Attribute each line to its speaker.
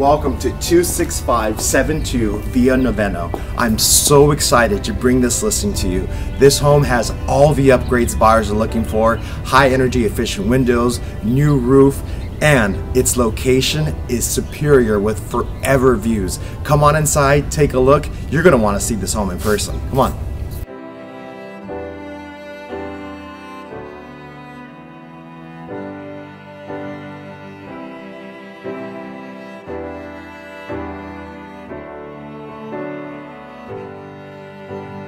Speaker 1: welcome to 26572 Via Noveno. I'm so excited to bring this listing to you. This home has all the upgrades buyers are looking for, high energy efficient windows, new roof, and its location is superior with forever views. Come on inside, take a look. You're gonna wanna see this home in person. Come on. Bye.